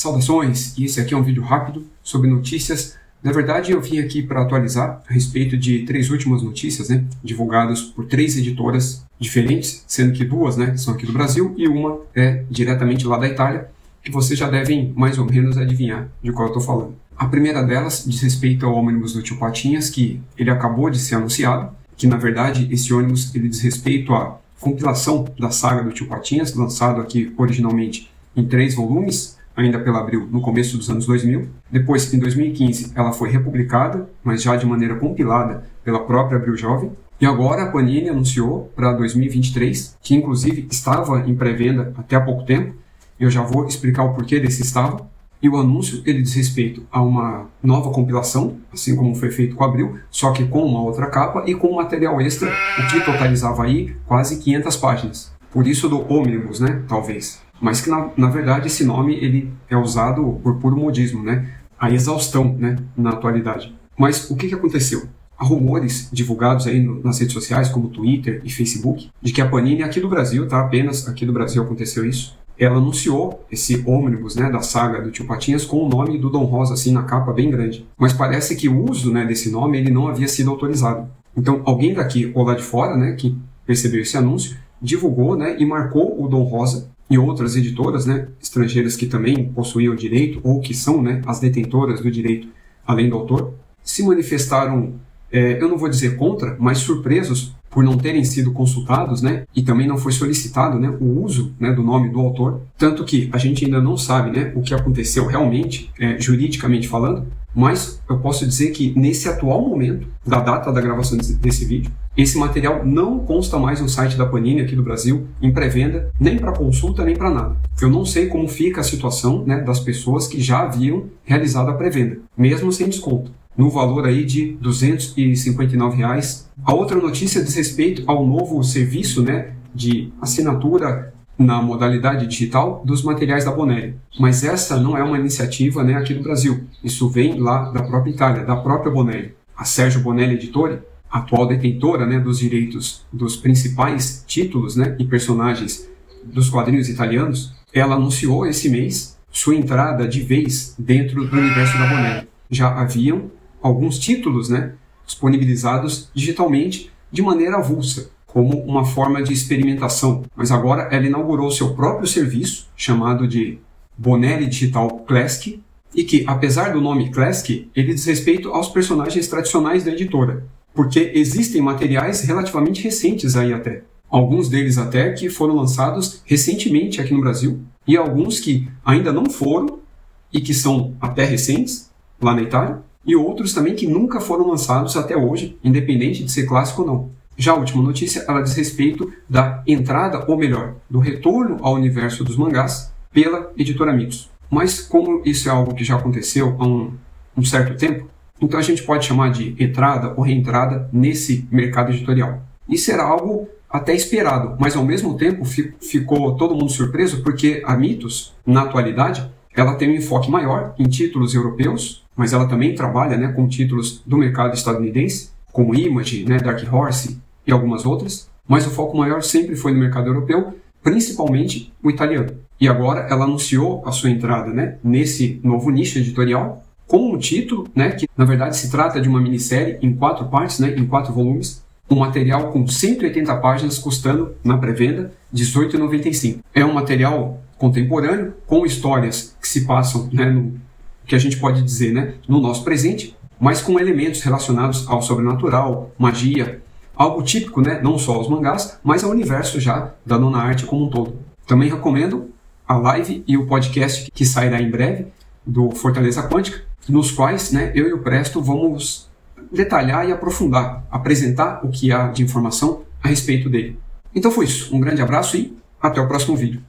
Saudações, e esse aqui é um vídeo rápido sobre notícias. Na verdade, eu vim aqui para atualizar a respeito de três últimas notícias, né, divulgadas por três editoras diferentes, sendo que duas, né, são aqui do Brasil e uma é diretamente lá da Itália, que vocês já devem mais ou menos adivinhar de qual eu estou falando. A primeira delas diz respeito ao ônibus do Tio Patinhas, que ele acabou de ser anunciado, que na verdade esse ônibus ele diz respeito à compilação da saga do Tio Patinhas, lançado aqui originalmente em três volumes, ainda pela Abril no começo dos anos 2000. Depois, em 2015, ela foi republicada, mas já de maneira compilada pela própria Abril Jovem. E agora a Panini anunciou para 2023, que inclusive estava em pré-venda até há pouco tempo. Eu já vou explicar o porquê desse estava. E o anúncio ele diz respeito a uma nova compilação, assim como foi feito com Abril, só que com uma outra capa e com material extra, o que totalizava aí quase 500 páginas. Por isso do ônibus, né? Talvez mas que na, na verdade esse nome ele é usado por puro modismo, né? A exaustão, né? Na atualidade. Mas o que, que aconteceu? Há rumores divulgados aí no, nas redes sociais, como Twitter e Facebook, de que a Panini aqui do Brasil, tá? Apenas aqui do Brasil aconteceu isso. Ela anunciou esse ônibus, né, da saga do Tio Patinhas com o nome do Dom Rosa assim na capa bem grande. Mas parece que o uso, né, desse nome ele não havia sido autorizado. Então alguém daqui ou lá de fora, né, que percebeu esse anúncio, divulgou, né, e marcou o Dom Rosa e outras editoras né, estrangeiras que também possuíam direito ou que são né, as detentoras do direito além do autor, se manifestaram, é, eu não vou dizer contra, mas surpresos por não terem sido consultados, né, e também não foi solicitado, né, o uso, né, do nome do autor, tanto que a gente ainda não sabe, né, o que aconteceu realmente, é, juridicamente falando, mas eu posso dizer que nesse atual momento, da data da gravação desse vídeo, esse material não consta mais no site da Panini aqui do Brasil, em pré-venda, nem para consulta, nem para nada. Eu não sei como fica a situação né, das pessoas que já haviam realizado a pré-venda, mesmo sem desconto, no valor aí de 259 reais. A outra notícia diz respeito ao novo serviço né, de assinatura na modalidade digital dos materiais da Bonelli. Mas essa não é uma iniciativa né, aqui do Brasil. Isso vem lá da própria Itália, da própria Bonelli. A Sérgio Bonelli Editore, atual detentora né, dos direitos dos principais títulos né, e personagens dos quadrinhos italianos, ela anunciou esse mês sua entrada de vez dentro do universo da Bonelli. Já haviam alguns títulos né, disponibilizados digitalmente de maneira avulsa, como uma forma de experimentação, mas agora ela inaugurou seu próprio serviço, chamado de Bonelli Digital Classic, e que, apesar do nome Classic, ele diz respeito aos personagens tradicionais da editora, porque existem materiais relativamente recentes aí até. Alguns deles até que foram lançados recentemente aqui no Brasil, e alguns que ainda não foram e que são até recentes, lá na Itália, e outros também que nunca foram lançados até hoje, independente de ser clássico ou não. Já a última notícia, ela diz respeito da entrada, ou melhor, do retorno ao universo dos mangás pela editora Mitos. Mas como isso é algo que já aconteceu há um, um certo tempo, então a gente pode chamar de entrada ou reentrada nesse mercado editorial. Isso era algo até esperado, mas ao mesmo tempo ficou todo mundo surpreso porque a Mitos, na atualidade, ela tem um enfoque maior em títulos europeus, mas ela também trabalha né, com títulos do mercado estadunidense, como Image, né, Dark Horse e algumas outras, mas o foco maior sempre foi no mercado europeu, principalmente o italiano. E agora ela anunciou a sua entrada né, nesse novo nicho editorial com o título, né, que na verdade se trata de uma minissérie em quatro partes, né, em quatro volumes, um material com 180 páginas custando na pré-venda R$ 18,95. É um material contemporâneo com histórias que se passam, né, no que a gente pode dizer, né, no nosso presente, mas com elementos relacionados ao sobrenatural, magia, algo típico, né, não só aos mangás, mas ao universo já da nona arte como um todo. Também recomendo a live e o podcast que sairá em breve do Fortaleza Quântica, nos quais né, eu e o Presto vamos detalhar e aprofundar, apresentar o que há de informação a respeito dele. Então foi isso. Um grande abraço e até o próximo vídeo.